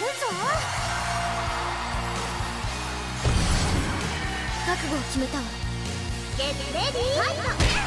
るぞ。覚悟を決めたわ。ゲットレディーファイト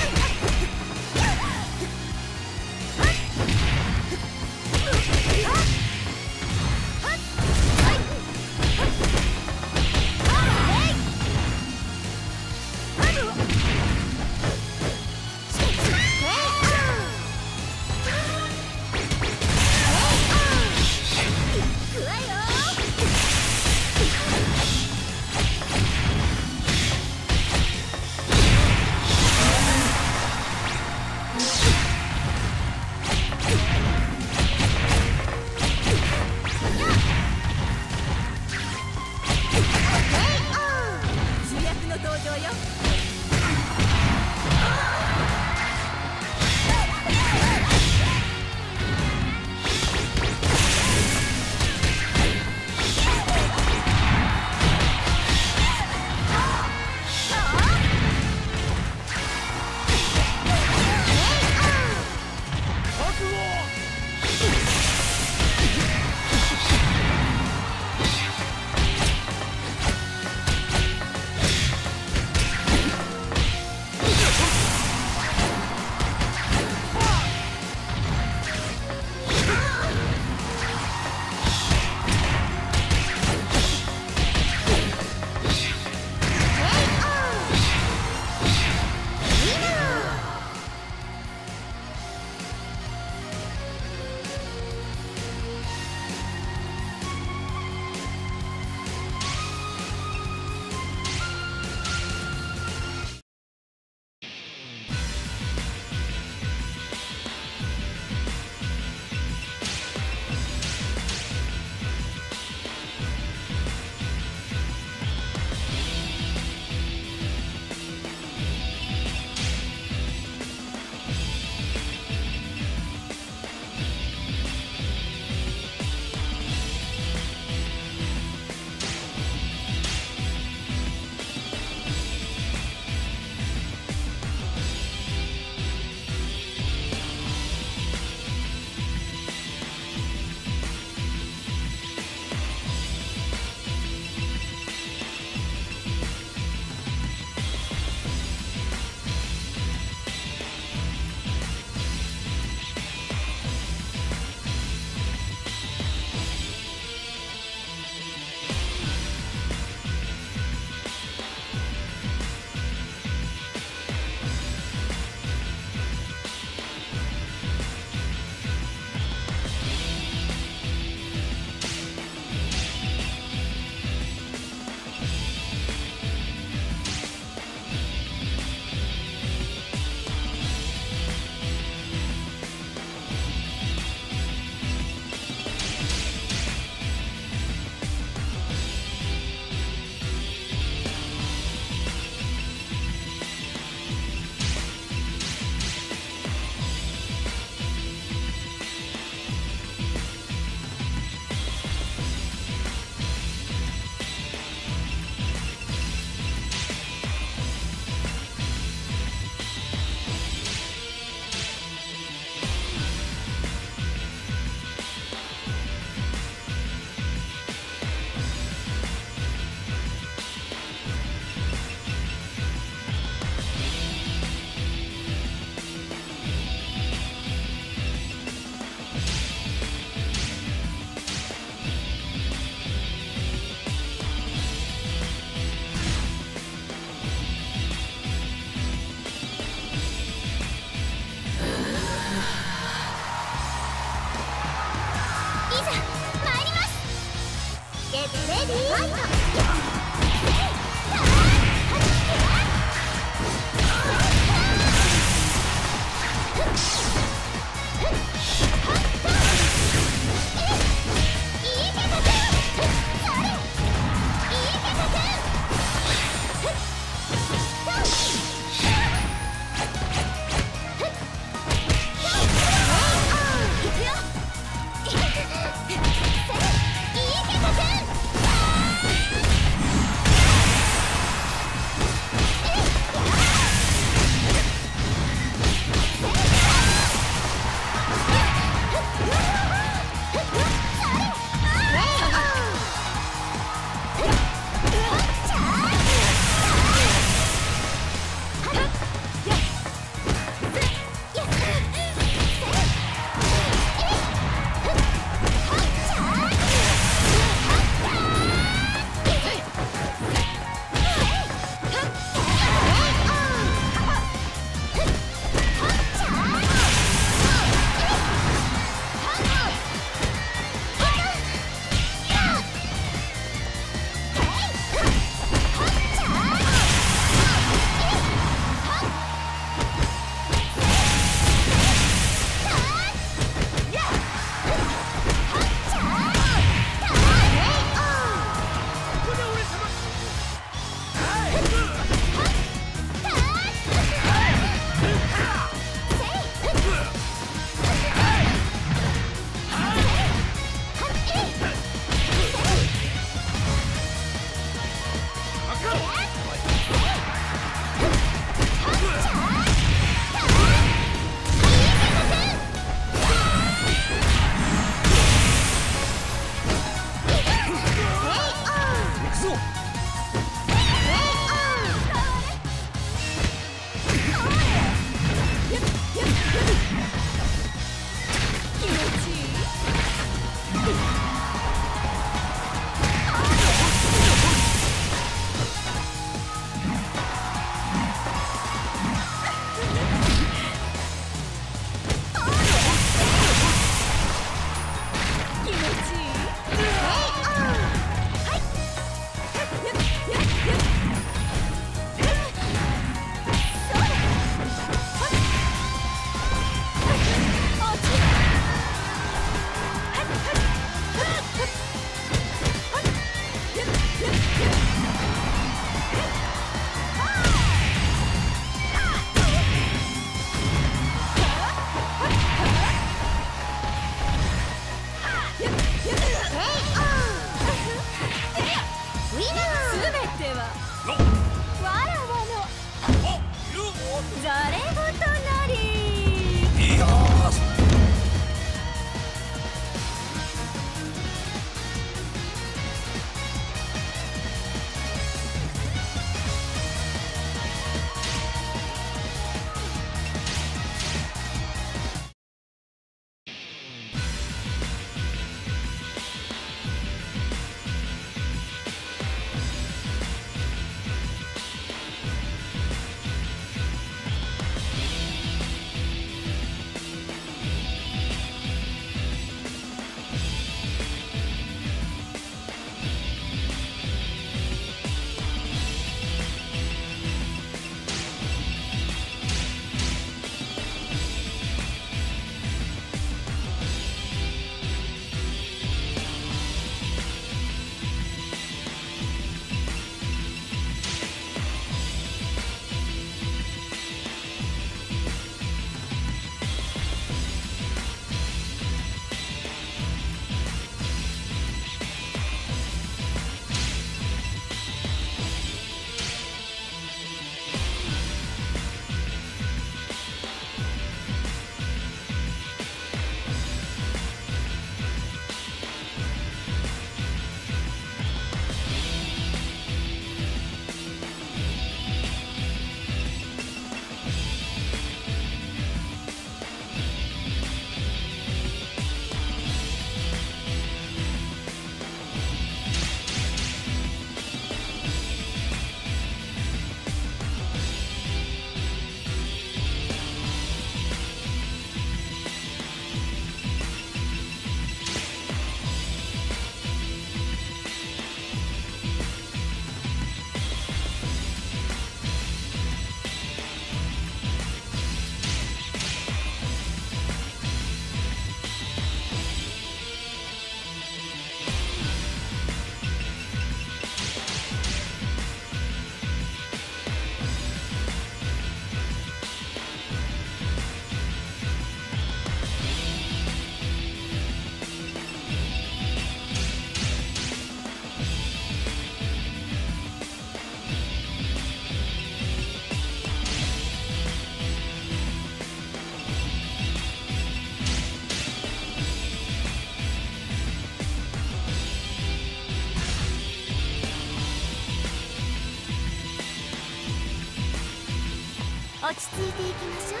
落ち着いていきましょう。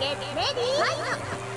ゲットレディー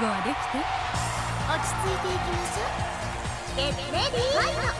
覚悟はできて。落ち着いていきましょう。ゲッレディー。ファイト